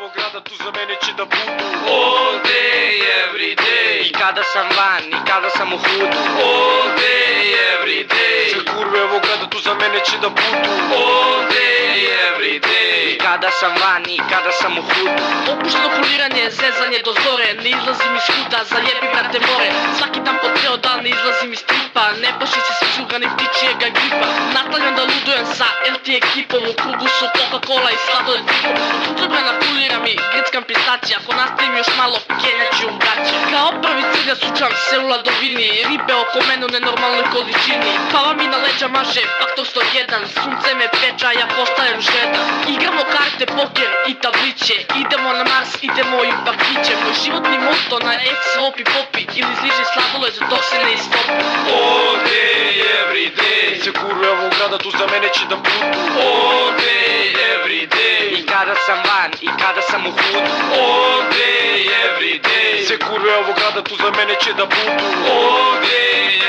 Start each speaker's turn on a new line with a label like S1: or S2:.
S1: ovog grada tu za mene će da budu.
S2: All day, every day
S3: I kada sam van, i kada sam u hudu.
S2: All day, every day
S1: Sve kurve ovog grada tu za mene će da budu.
S2: All day, every day
S3: I kada sam van, i kada sam u hudu.
S4: Opušteno kuliranje, zezanje do zore. Ne izlazim iz kuda, zajebi brate more. Svaki dan po ceo dan ne izlazim iz tripa. Ne plaši se svičugani ptičijega gripa. Nastavljam da ludujem sa LT ekipom. U krugu su Coca-Cola i sladoled kuliram grickam pistacija Ako nastavim još malo, kenjaću u gaće Kao prvi cilja sučam selula do vini Ribe oko mene u nenormalnoj količini Kava mi na leđa maže, faktor 101 Sunce me peča, ja postajem žedan Igramo karte, poker i tabliće Idemo na Mars, idemo i u parkiće Moj životni moto na ex hopi popi Ili zliže sladoled dok se ne istopi
S2: day, every day
S1: Sve kurve ovog grada tu za mene će da
S2: day, every day
S3: съм ван и када съм охун
S2: All day, every day
S1: Се курва во за мене че да бум
S2: All day,